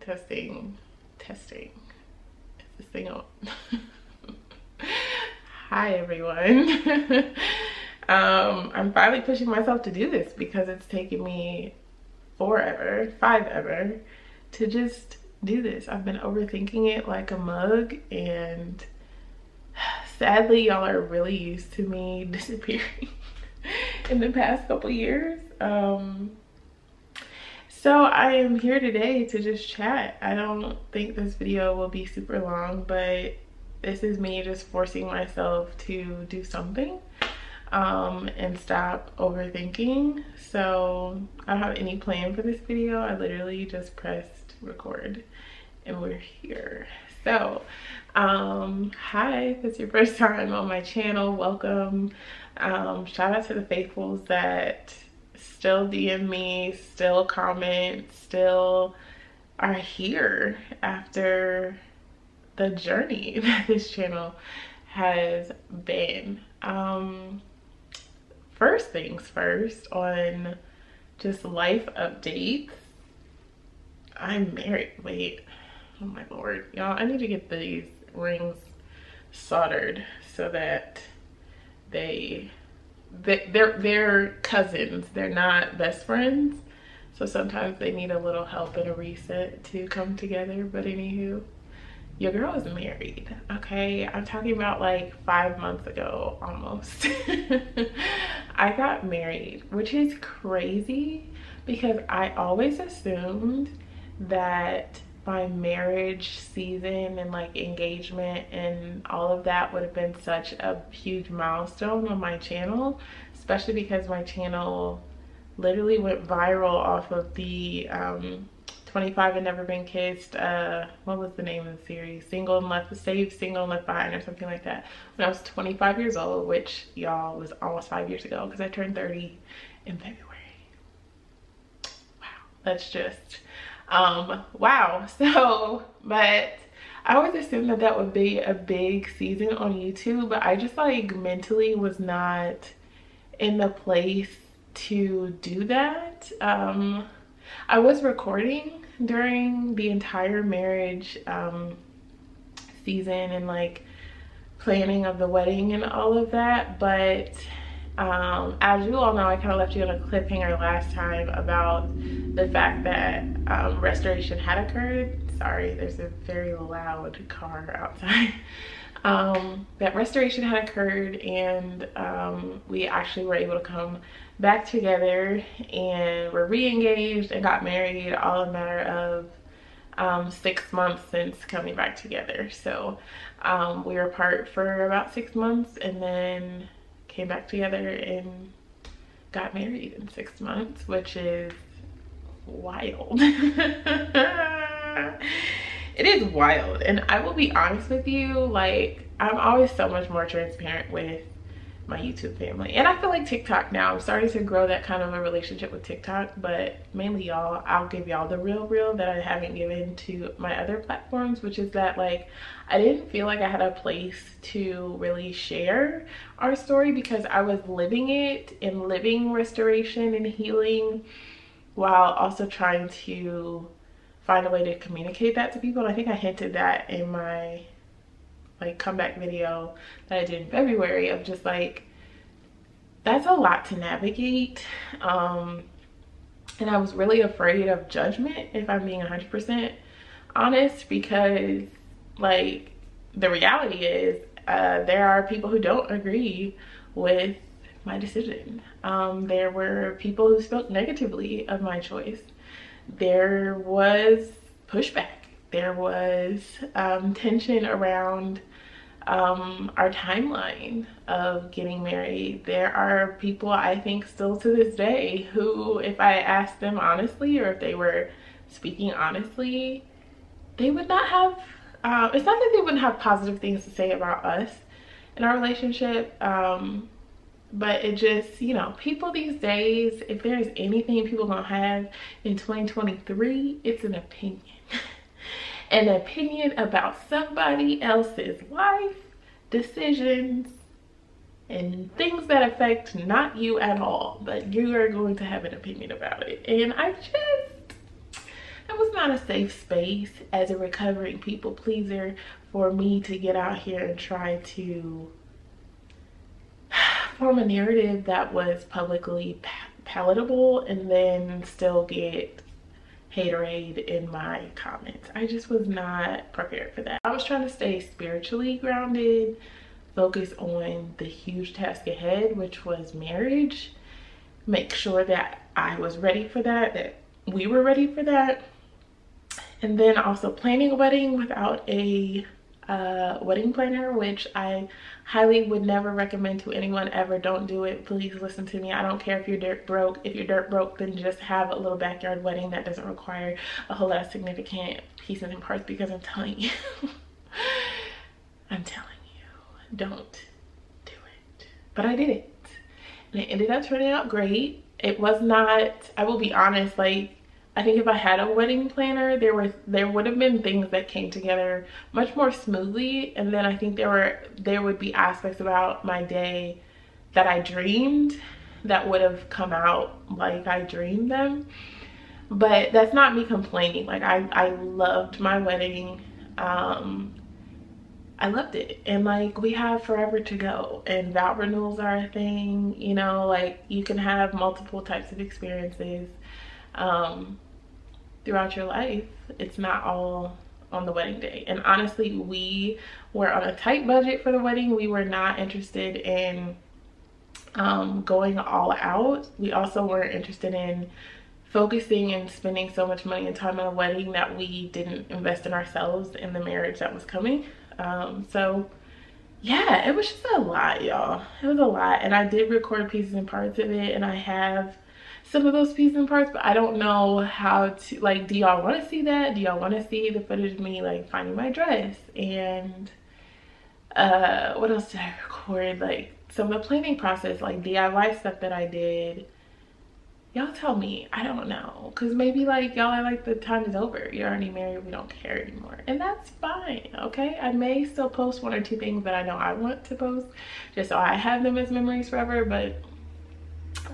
testing, testing. Is this thing on? Hi everyone. um, I'm finally pushing myself to do this because it's taken me forever, five ever, to just do this. I've been overthinking it like a mug and sadly y'all are really used to me disappearing in the past couple years. Um, so I am here today to just chat. I don't think this video will be super long, but this is me just forcing myself to do something um, and stop overthinking. So I don't have any plan for this video. I literally just pressed record and we're here. So um, hi, if it's your first time on my channel, welcome. Um, shout out to the faithfuls that still DM me, still comment, still are here after the journey that this channel has been. Um, first things first on just life updates. I'm married. Wait, oh my lord. Y'all, I need to get these rings soldered so that they they're they're cousins. They're not best friends. So sometimes they need a little help and a reset to come together. But anywho your girl is married okay? I'm talking about like five months ago almost. I got married which is crazy because i always assumed that my marriage season and like engagement and all of that would have been such a huge milestone on my channel especially because my channel literally went viral off of the um, 25 and never been kissed uh what was the name of the series? Single and left saved single and left behind or something like that. When i was 25 years old which y'all was almost five years ago because i turned 30 in february. Wow. That's just um wow. So but i always assumed that that would be a big season on youtube but i just like mentally was not in the place to do that. Um i was recording during the entire marriage um season and like planning of the wedding and all of that but um, as you all know, I kind of left you on a cliffhanger last time about the fact that um, restoration had occurred. Sorry, there's a very loud car outside. um, that restoration had occurred and um, we actually were able to come back together and we're re-engaged and got married all a matter of um, six months since coming back together. So um, we were apart for about six months and then came back together and got married in six months, which is wild. it is wild. And I will be honest with you, like, I'm always so much more transparent with my YouTube family. And I feel like TikTok now, I'm starting to grow that kind of a relationship with TikTok, but mainly y'all, I'll give y'all the real real that I haven't given to my other platforms, which is that like, I didn't feel like I had a place to really share our story because I was living it and living restoration and healing while also trying to find a way to communicate that to people. And I think I hinted that in my like comeback video that I did in February of just like that's a lot to navigate um and I was really afraid of judgment if I'm being 100% honest because like the reality is uh, there are people who don't agree with my decision. Um, there were people who spoke negatively of my choice. There was pushback. There was um, tension around um, our timeline of getting married. There are people I think still to this day who, if I asked them honestly or if they were speaking honestly, they would not have, uh, it's not that they wouldn't have positive things to say about us in our relationship. Um, but it just, you know, people these days, if there's anything people gonna have in 2023, it's an opinion. an opinion about somebody else's life, decisions, and things that affect not you at all, but you are going to have an opinion about it. And I just, I'm was not a safe space as a recovering people pleaser for me to get out here and try to form a narrative that was publicly palatable and then still get haterade in my comments. I just was not prepared for that. I was trying to stay spiritually grounded, focus on the huge task ahead, which was marriage. Make sure that I was ready for that, that we were ready for that. And then also planning a wedding without a wedding planner, which I highly would never recommend to anyone ever. Don't do it. Please listen to me. I don't care if you're dirt broke. If you're dirt broke, then just have a little backyard wedding that doesn't require a whole lot of significant pieces and parts because I'm telling you, I'm telling you, don't do it. But I did it. And it ended up turning out great. It was not, I will be honest, like I think if I had a wedding planner, there were there would have been things that came together much more smoothly. And then I think there were there would be aspects about my day that I dreamed that would have come out like I dreamed them. But that's not me complaining. Like I, I loved my wedding. Um, I loved it. And like we have forever to go and vow renewals are a thing, you know, like you can have multiple types of experiences um, throughout your life. It's not all on the wedding day. And honestly, we were on a tight budget for the wedding. We were not interested in um, going all out. We also weren't interested in focusing and spending so much money and time on a wedding that we didn't invest in ourselves in the marriage that was coming. Um, so yeah, it was just a lot, y'all. It was a lot. And I did record pieces and parts of it and I have some of those pieces and parts but i don't know how to like do y'all want to see that? Do y'all want to see the footage of me like finding my dress? And uh what else did i record? Like some of the planning process like diy stuff that i did. Y'all tell me. I don't know. Because maybe like y'all are like the time is over. You're already married. We don't care anymore. And that's fine okay? I may still post one or two things that i know i want to post just so i have them as memories forever but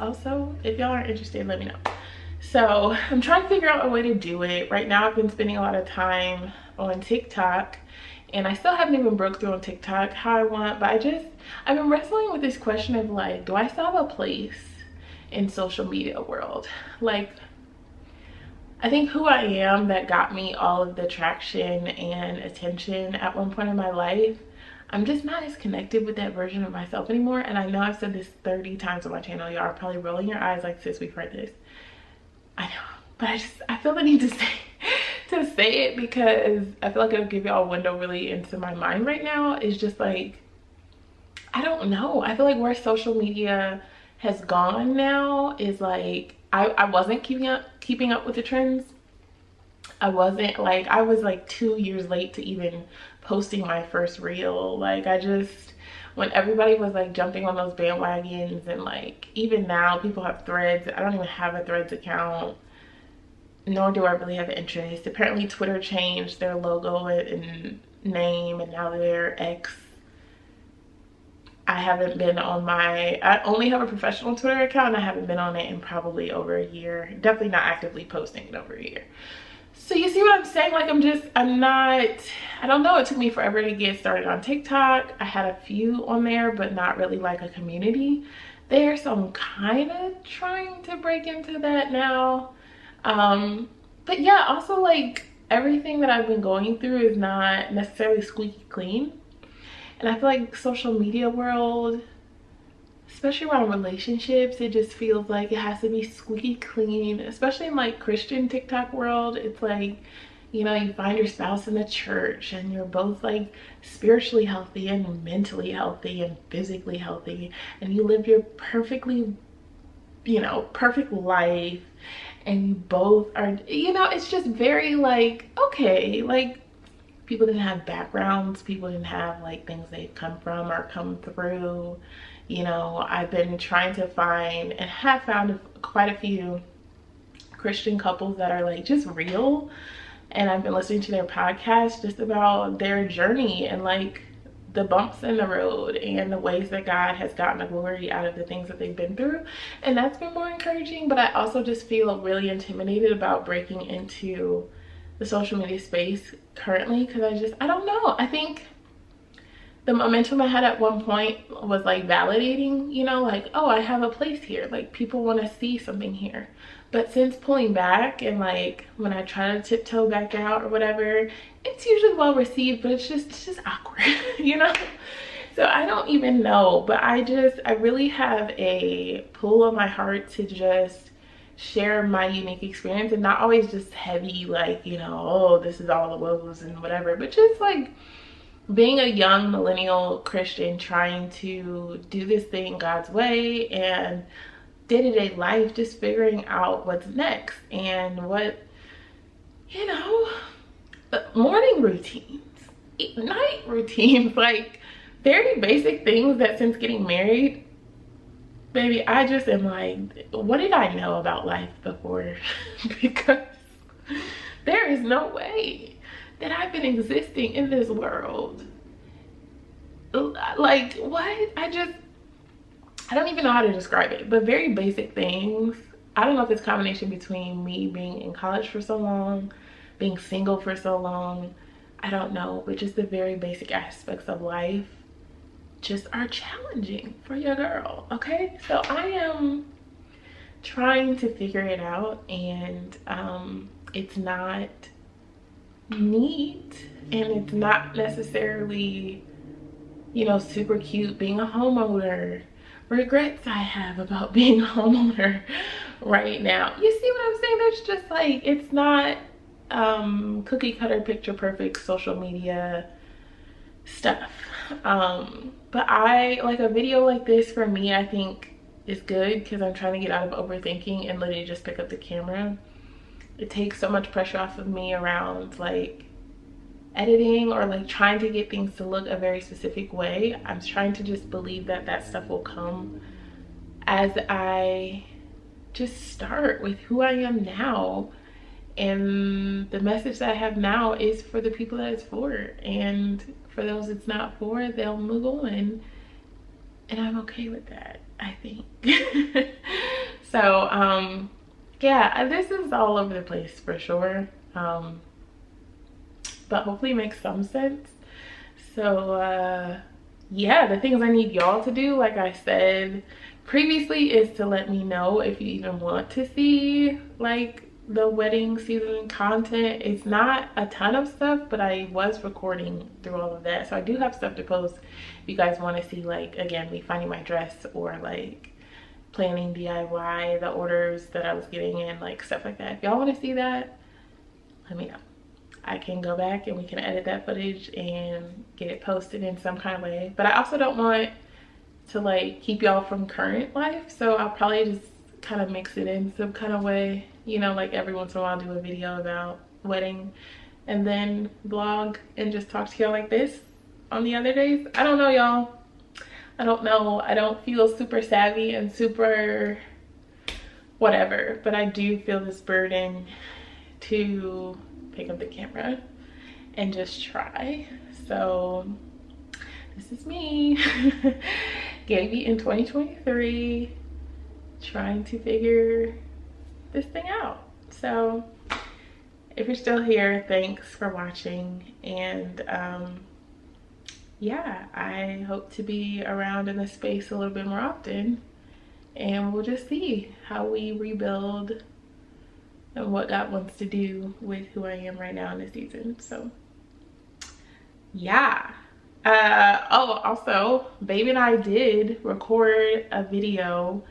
also if y'all are interested let me know. So i'm trying to figure out a way to do it. Right now i've been spending a lot of time on tiktok and i still haven't even broke through on tiktok how i want but i just i've been wrestling with this question of like do i still have a place in social media world? Like I think who I am that got me all of the traction and attention at one point in my life I'm just not as connected with that version of myself anymore. And I know I've said this 30 times on my channel. Y'all are probably rolling your eyes like, sis, we've heard this. I know, but I just, I feel the need to say, to say it because I feel like it'll give y'all a window really into my mind right now. It's just like, I don't know. I feel like where social media has gone now is like, I, I wasn't keeping up, keeping up with the trends. I wasn't like, I was like two years late to even posting my first reel. Like i just when everybody was like jumping on those bandwagons and like even now people have threads. I don't even have a threads account nor do i really have interest. Apparently twitter changed their logo and name and now they're x. I haven't been on my, I only have a professional Twitter account. And I haven't been on it in probably over a year. Definitely not actively posting it over a year. So you see what I'm saying? Like I'm just, I'm not, I don't know. It took me forever to get started on TikTok. I had a few on there, but not really like a community there. So I'm kind of trying to break into that now. Um, but yeah, also like everything that I've been going through is not necessarily squeaky clean. And I feel like social media world especially around relationships it just feels like it has to be squeaky clean especially in like christian tiktok world. It's like you know you find your spouse in the church and you're both like spiritually healthy and mentally healthy and physically healthy and you live your perfectly you know perfect life and you both are you know it's just very like okay like people didn't have backgrounds people didn't have like things they've come from or come through. You know i've been trying to find and have found quite a few christian couples that are like just real. And i've been listening to their podcast just about their journey and like the bumps in the road and the ways that god has gotten the glory out of the things that they've been through. And that's been more encouraging but i also just feel really intimidated about breaking into the social media space currently because I just, I don't know. I think the momentum I had at one point was like validating, you know, like, oh, I have a place here. Like people want to see something here. But since pulling back and like when I try to tiptoe back out or whatever, it's usually well received, but it's just, it's just awkward, you know? So I don't even know, but I just, I really have a pull on my heart to just share my unique experience and not always just heavy like you know oh this is all the woes and whatever but just like being a young millennial christian trying to do this thing god's way and day-to-day -day life just figuring out what's next and what you know uh, morning routines night routines like very basic things that since getting married baby, I just am like, what did I know about life before? because there is no way that I've been existing in this world. Like, what? I just, I don't even know how to describe it, but very basic things. I don't know if it's combination between me being in college for so long, being single for so long. I don't know, but just the very basic aspects of life just are challenging for your girl okay? So i am trying to figure it out and um it's not neat and it's not necessarily you know super cute being a homeowner. Regrets i have about being a homeowner right now. You see what i'm saying? There's just like it's not um cookie cutter picture perfect social media stuff um but i like a video like this for me i think is good because i'm trying to get out of overthinking and literally just pick up the camera. It takes so much pressure off of me around like editing or like trying to get things to look a very specific way. I'm trying to just believe that that stuff will come as i just start with who i am now. And the message that i have now is for the people that it's for. And for those it's not for, they'll move on. And I'm okay with that, I think. so, um, yeah, this is all over the place for sure. Um, but hopefully makes some sense. So, uh, yeah, the things I need y'all to do, like I said previously, is to let me know if you even want to see like the wedding season content. It's not a ton of stuff but i was recording through all of that. So i do have stuff to post if you guys want to see like again me finding my dress or like planning diy the orders that i was getting in like stuff like that. If y'all want to see that let me know. I can go back and we can edit that footage and get it posted in some kind of way. But i also don't want to like keep y'all from current life so i'll probably just kind of mix it in some kind of way you know like every once in a while do a video about wedding and then vlog and just talk to y'all like this on the other days. I don't know y'all. I don't know. I don't feel super savvy and super whatever but i do feel this burden to pick up the camera and just try. So this is me. Gaby in 2023 trying to figure this thing out. So if you're still here, thanks for watching. And um, yeah, I hope to be around in this space a little bit more often. And we'll just see how we rebuild and what God wants to do with who I am right now in this season. So yeah. Uh, oh, also, Baby and I did record a video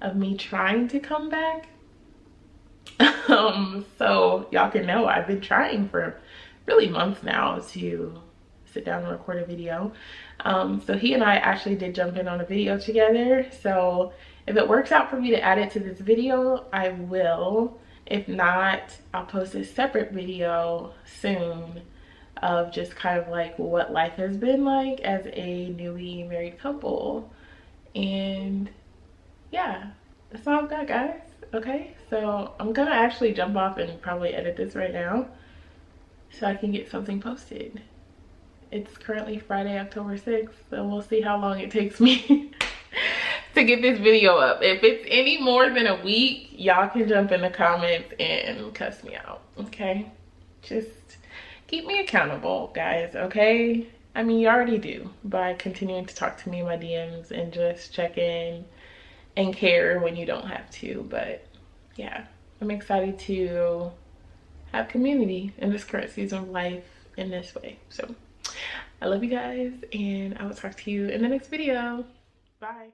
of me trying to come back. um, so y'all can know I've been trying for really months now to sit down and record a video. Um, so he and I actually did jump in on a video together. So if it works out for me to add it to this video, I will. If not, I'll post a separate video soon of just kind of like what life has been like as a newly married couple. And yeah, that's all I've got, guys. Okay, so I'm gonna actually jump off and probably edit this right now so I can get something posted. It's currently Friday, October 6th, so we'll see how long it takes me to get this video up. If it's any more than a week, y'all can jump in the comments and cuss me out, okay? just keep me accountable, guys, okay? I mean, you already do by continuing to talk to me in my DMs and just check in and care when you don't have to. But yeah, I'm excited to have community in this current season of life in this way. So I love you guys and I will talk to you in the next video. Bye.